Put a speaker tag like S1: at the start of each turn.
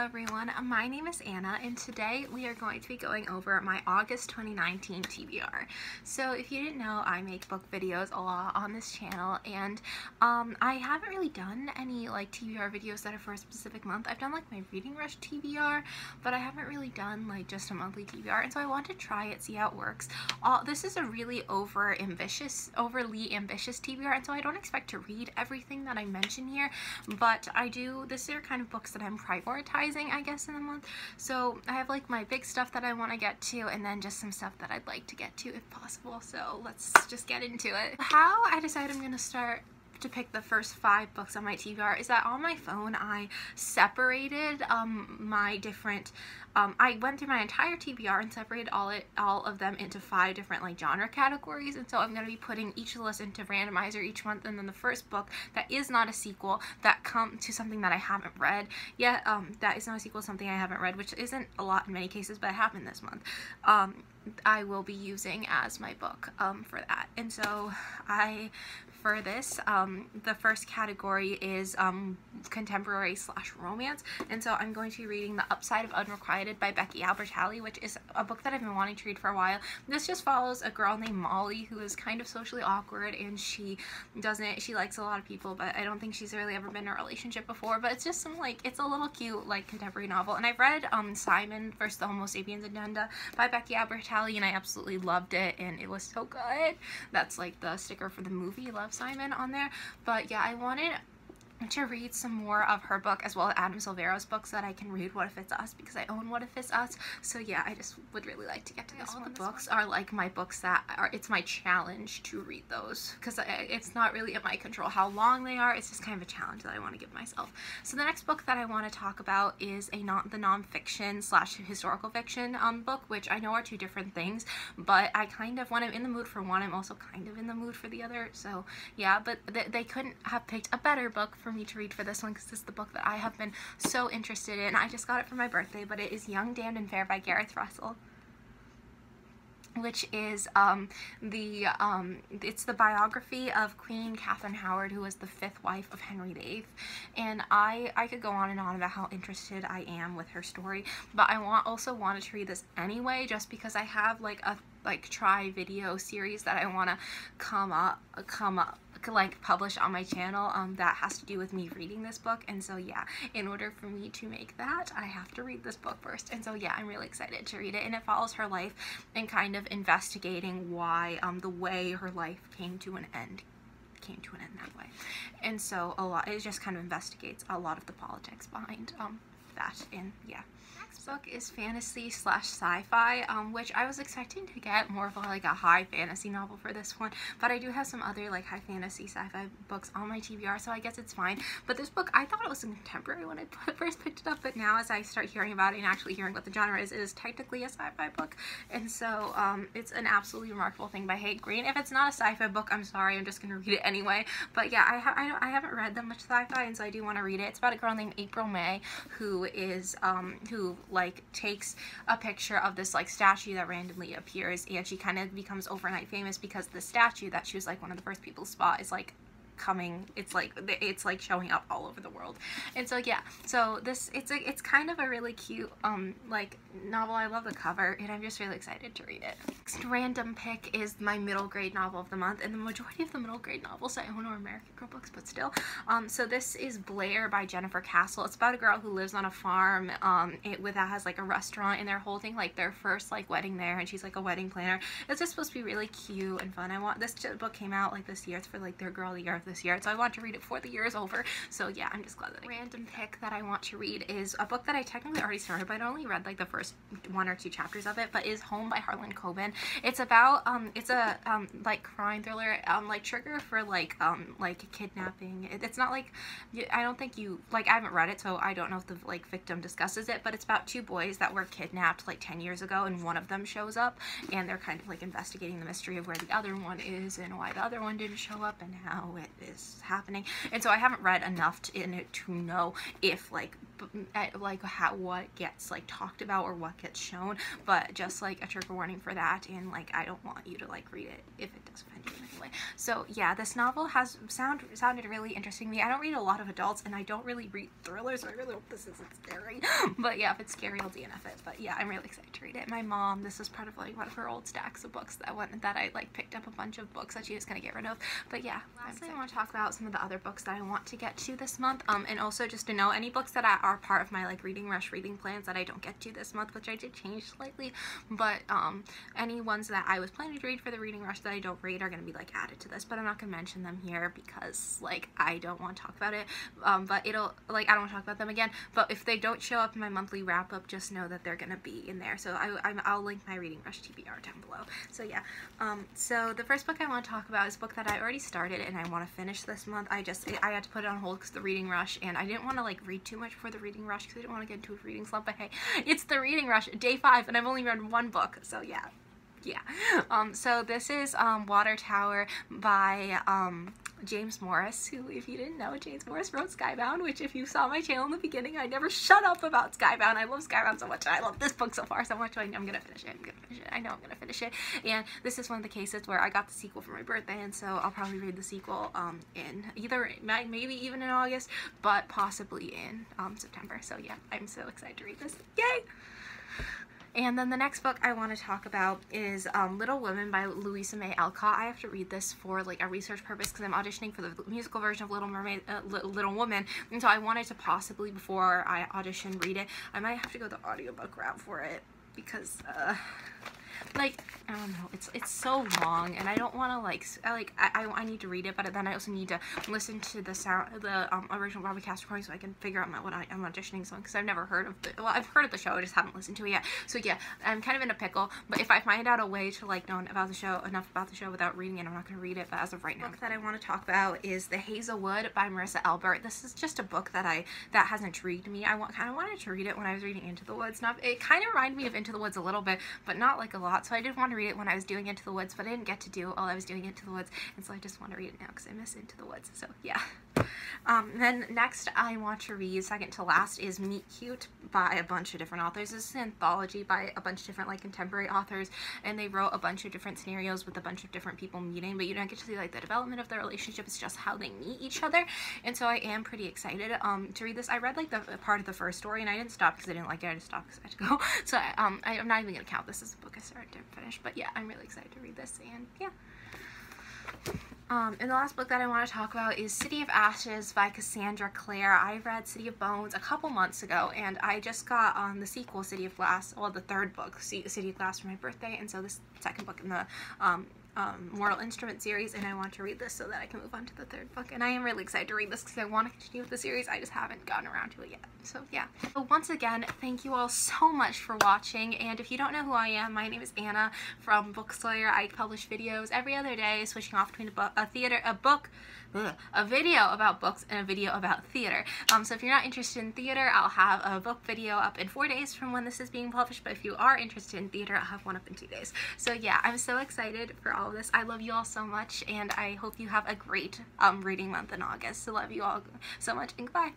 S1: everyone, my name is Anna and today we are going to be going over my August 2019 TBR. So if you didn't know, I make book videos a lot on this channel and um, I haven't really done any like TBR videos that are for a specific month. I've done like my Reading Rush TBR, but I haven't really done like just a monthly TBR and so I want to try it, see how it works. Uh, this is a really over ambitious, overly ambitious TBR and so I don't expect to read everything that I mention here, but I do, this are kind of books that I'm prioritizing, I guess, in the month. So I have like my big stuff that I want to get to and then just some stuff that I'd like to get to if possible. So let's just get into it. How I decided I'm going to start to pick the first five books on my TBR is that on my phone I separated um, my different um, I went through my entire TBR and separated all it all of them into five different like genre categories and so I'm going to be putting each of those into randomizer each month and then the first book that is not a sequel that come to something that I haven't read yet um, that is not a sequel something I haven't read which isn't a lot in many cases but it happened this month um, I will be using as my book um, for that and so I for this. Um, the first category is um, contemporary slash romance, and so I'm going to be reading The Upside of Unrequited by Becky Albertalli, which is a book that I've been wanting to read for a while. This just follows a girl named Molly who is kind of socially awkward, and she doesn't, she likes a lot of people, but I don't think she's really ever been in a relationship before, but it's just some, like, it's a little cute, like, contemporary novel, and I've read um, Simon vs. the Homo Sapiens Agenda by Becky Albertalli, and I absolutely loved it, and it was so good. That's, like, the sticker for the movie, Love Simon on there. But yeah, I wanted to read some more of her book as well as Adam Silvera's books that I can read What If It's Us because I own What If It's Us. So yeah, I just would really like to get to this All one. the books one. are like my books that are, it's my challenge to read those because it's not really in my control how long they are. It's just kind of a challenge that I want to give myself. So the next book that I want to talk about is a not the nonfiction slash historical fiction um, book, which I know are two different things, but I kind of, when I'm in the mood for one, I'm also kind of in the mood for the other. So yeah, but th they couldn't have picked a better book for for me to read for this one because this is the book that I have been so interested in. I just got it for my birthday, but it is Young, Damned, and Fair by Gareth Russell which is um, the um, it's the biography of Queen Catherine Howard, who was the fifth wife of Henry VIII. And I I could go on and on about how interested I am with her story, but I want also wanted to read this anyway, just because I have like a like try video series that I want to come up come up like publish on my channel um, that has to do with me reading this book. And so yeah in order for me to make that I have to read this book first. And so yeah I'm really excited to read it. And it follows her life and kind of investigating why um, the way her life came to an end came to an end that way. And so a lot it just kind of investigates a lot of the politics behind um, that and yeah Next book is fantasy slash sci-fi, um, which I was expecting to get more of a, like a high fantasy novel for this one, but I do have some other like high fantasy sci-fi books on my TBR, so I guess it's fine. But this book, I thought it was contemporary when I first picked it up, but now as I start hearing about it and actually hearing what the genre is, it is technically a sci-fi book, and so um, it's an absolutely remarkable thing by Hank Green. If it's not a sci-fi book, I'm sorry, I'm just to read it anyway, but yeah, I, ha I, I haven't read that much sci-fi, and so I do want to read it. It's about a girl named April May, who is, um, who like takes a picture of this like statue that randomly appears and she kind of becomes overnight famous because the statue that she was like one of the first people to spot is like coming. It's like it's like showing up all over the world. And so yeah. So this it's a it's kind of a really cute um like novel. I love the cover and i'm just really excited to read it. Next random pick is my middle grade novel of the month and the majority of the middle grade novels i own are american girl books but still. Um so this is Blaire by jennifer castle. It's about a girl who lives on a farm um it with that has like a restaurant and they're holding like their first like wedding there and she's like a wedding planner. It's just supposed to be really cute and fun. I want this book came out like this year. It's for like their girl the year of the this year, so I want to read it before the year is over. So yeah, I'm just glad that I random pick that I want to read is a book that I technically already started, but I only read like the first one or two chapters of it, but is Home by Harlan Coben. It's about um it's a um like crime thriller um like trigger for like um like kidnapping. It, it's not like I don't think you like I haven't read it, so I don't know if the like victim discusses it, but it's about two boys that were kidnapped like 10 years ago and one of them shows up and they're kind of like investigating the mystery of where the other one is and why the other one didn't show up and how it is happening. And so I haven't read enough to, in it to know if like like how what gets like talked about or what gets shown, but just like a trigger warning for that, and like I don't want you to like read it if it does offend you in any way. So yeah, this novel has sound sounded really interesting to me. I don't read a lot of adults, and I don't really read thrillers, so I really hope this isn't scary. but yeah, if it's scary, I'll DNF it. But yeah, I'm really excited to read it. My mom, this is part of like one of her old stacks of books that went that I like picked up a bunch of books that she was gonna get rid of. But yeah, lastly, I want to talk about some of the other books that I want to get to this month. Um, and also just to know any books that are part of my like reading rush reading plans that I don't get to this month, which I did change slightly. But um, any ones that I was planning to read for the reading rush that I don't read are gonna be like added to this. But I'm not gonna mention them here because like I don't want to talk about it. Um, but it'll like I don't want to talk about them again. But if they don't show up in my monthly wrap up, just know that they're gonna be in there. So I, i will link my reading rush TBR down below. So yeah. Um, so the first book I want to talk about is a book that I already started and I want to finish this month. I just I had to put it on hold because the reading rush and I didn't want to like read too much for the reading rush because I didn't want to get into a reading slump. But hey, it's the reading rush day five and I've only read one book. So yeah, yeah. Um, so this is um, Water Tower by um, James Morris, who, if you didn't know, James Morris wrote Skybound, which if you saw my channel in the beginning, I never shut up about Skybound. I love Skybound so much. And I love this book so far so much. I, am going to finish it. I'm to finish it. I know I'm to finish it. And this is one of the cases where I got the sequel for my birthday, and so I'll probably read the sequel um, in either, maybe even in August, but possibly in um, September. So yeah, I'm so excited to read this. Yay! And then the next book I want to talk about is um, Little Women by Louisa May Alcott. I have to read this for like a research purpose because I'm auditioning for the musical version of Little Mermaid, uh, Little Woman, and so I wanted to possibly before I audition read it. I might have to go the audiobook route for it because uh, like I don't know it's it's so long and I don't want to like I, like I, I need to read it but then I also need to listen to the sound the um, original broadcast recording so I can figure out my, what I, am auditioning song because I've never heard of the well I've heard of the show I just haven't listened to it yet. So yeah I'm kind of in a pickle but if I find out a way to like know about the show enough about the show without reading it I'm not gonna read it but as of right now the book that I want to talk about is The Hazelwood by Marissa Albert. This is just a book that I that has intrigued me. I want kind of wanted to read it when I was reading Into the Woods. Now it kind of reminded me of Into the Woods a little bit but not like a lot so I did want to read it when I was doing Into the Woods, but I didn't get to do all I was doing Into the Woods, and so I just want to read it now because I miss Into the Woods. So yeah. Um, then next I want to read, second to last, is Meet Cute by a bunch of different authors. This is an anthology by a bunch of different like contemporary authors, and they wrote a bunch of different scenarios with a bunch of different people meeting, but you don't get to see like the development of their relationship. It's just how they meet each other, and so I am pretty excited um, to read this. I read like the part of the first story, and I didn't stop because I didn't like it. I just stopped because I had to go. So um, I, I'm not even gonna count this as a book I started to finish, but yeah, I'm really excited to read this, and yeah. Um, and the last book that I want to talk about is City of Ashes by Cassandra Clare. I read City of Bones a couple months ago, and I just got um, the sequel, City of Glass, well, the third book, City of Glass, for my birthday, and so this second book in the um, um, Mortal Instrument series, and I want to read this so that I can move on to the third book. And I am really excited to read this because I want to continue with the series. I just haven't gotten around to it yet. So yeah. So once again, thank you all so much for watching. And if you don't know who I am, my name is Anna from Book BookSawyer. I publish videos every other day, switching off between a, a theater, a book, a video about books and a video about theater. Um, so if you're not interested in theater, I'll have a book video up in four days from when this is being published. But if you are interested in theater, I'll have one up in two days. So yeah, I'm so excited for all of this. I love you all so much, and I hope you have a great um, reading month in August. So love you all so much, and goodbye.